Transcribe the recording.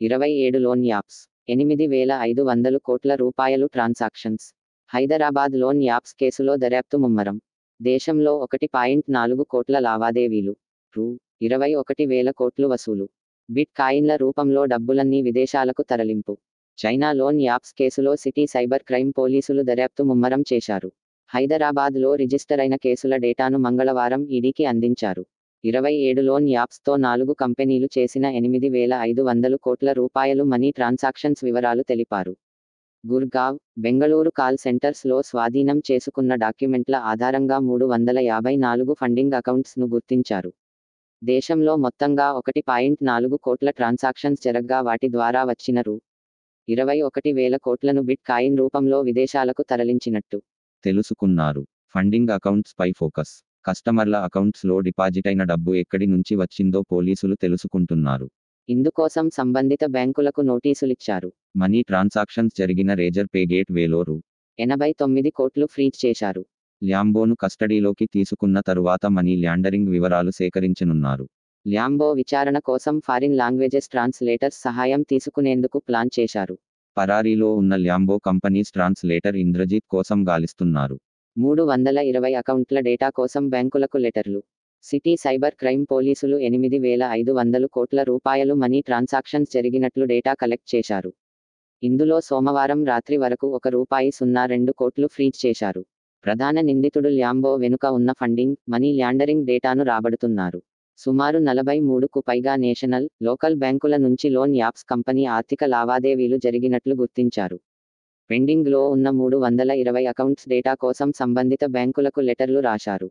ఇరవై ఏడు loan apps ఎనిమిది వేల ఐదు వందలు కోట్ల రూపాయలు ట్రాన్సాక్షన్స్. హైదరాబాద్ లోన్ యాప్స్ కేసులో దర్యాప్తు ముమ్మరం. దేశంలో ఒకటి పాయింట్ నాలుగు కోట్ల లావాదేవీలు. రూ. ఇరవై ఒకటి వేల కోట్లు వసూలు. బిట్ కాయిన్ల రూపంలో డబ్బులన్నీ విదేశాలకు తరలింపు. చైనా లోన్ యాప్స్ కేసులో సిటీ సైబర్ క్రైమ్ పోలీసులు దర్యాప్తు ముమ్మరం చేశారు. హైదరాబాద్లో రిజిస్టర్ అయిన కేసుల డేటాను మంగళవారం ఈడీకి అందించారు. ఇరవై ఏడు లోన్ యాప్స్తో నాలుగు కంపెనీలు చేసిన ఎనిమిది వేల ఐదు వందలు కోట్ల రూపాయలు మనీ ట్రాన్సాక్షన్స్ వివరాలు తెలిపారు. గుర్గావ్ బెంగళూరు కాల్ సెంటర్స్లో స్వాధీనం చేసుకున్న డాక్యుమెంట్ల ఆధారంగా మూడు వందల యాభై నాలుగు ఫండింగ్ అకౌంట్స్ను గుర్తించారు. దేశంలో మొత్తంగా ఒకటి పాయింట్ నాలుగు కోట్ల ట్రాన్సాక్షన్స్ జరగ్గా వాటి ద్వారా వచ్చిన రూ. ఇరవై ఒకటి వేల కోట్లను బిట్ కాయిన్ రూపంలో విదేశాలకు తరలించినట్టు. తెలుసుకున్నారు. ఫండింగ్ అకౌంట్స్ పై ఫోకస్. కస్టమర్ల అకౌంట్స్లో డిపాజిట్ అయిన డబ్బు ఎక్కడి నుంచి వచ్చిందో పోలీసులు తెలుసుకుంటున్నారు. ఇందుకోసం సంబంధిత బ్యాంకులకు నోటీసులిచ్చారు. మనీ ట్రాన్సాక్షన్స్ జరిగిన రేజర్ పే గేట్ వేలో రూ ఎనభై తొమ్మిది కోట్లు ఫ్రీజ్ చేశారు. ల్యాంబోను కస్టడీలోకి తీసుకున్న తరువాత మనీ ల్యాండరింగ్ వివరాలు సేకరించనున్నారు. ల్యాంబో విచారణ కోసం ఫారిన్ లాంగ్వేజెస్ ట్రాన్స్లేటర్స్ సహాయం తీసుకునేందుకు ప్లాన్ చేశారు. పరారీలో ఉన్న ల్యాంబో కంపెనీస్ ట్రాన్స్లేటర్ ఇంద్రజిత్ కోసం గాలిస్తున్నారు. మూడు వందల ఇరవై అకౌంట్ల డేటా కోసం బ్యాంకులకు లెటర్లు. సిటీ సైబర్ క్రైమ్ పోలీసులు ఎనిమిది వేల ఐదు వందలు కోట్ల రూపాయలు మనీ ట్రాన్సాక్షన్స్ జరిగినట్లు డేటా కలెక్ట్ చేశారు. ఇందులో సోమవారం రాత్రి వరకు ఒక రూపాయి సున్నా రెండు కోట్లు ఫ్రీజ్ చేశారు. ప్రధాన నిందితుడు ల్యాంబో వెనుక ఉన్న ఫండింగ్ మనీ ల్యాండరింగ్ డేటాను రాబడుతున్నారు. సుమారు నలభై మూడుకు పైగా నేషనల్ లోకల్ బ్యాంకుల నుంచి లోన్ యాప్స్ కంపెనీ ఆర్థిక లావాదేవీలు జరిగినట్లు గుర్తించారు. పెండింగ్లో ఉన్న మూడు వందల ఇరవై అకౌంట్స్ డేటా కోసం సంబంధిత బ్యాంకులకు లెటర్లు రాశారు.